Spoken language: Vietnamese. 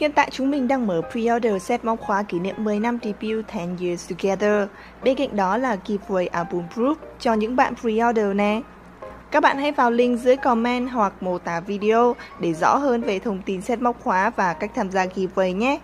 Hiện tại chúng mình đang mở pre-order set móc khóa kỷ niệm 10 năm debut 10 Years Together. Bên cạnh đó là giveaway album proof cho những bạn pre-order nè. Các bạn hãy vào link dưới comment hoặc mô tả video để rõ hơn về thông tin set móc khóa và cách tham gia giveaway nhé.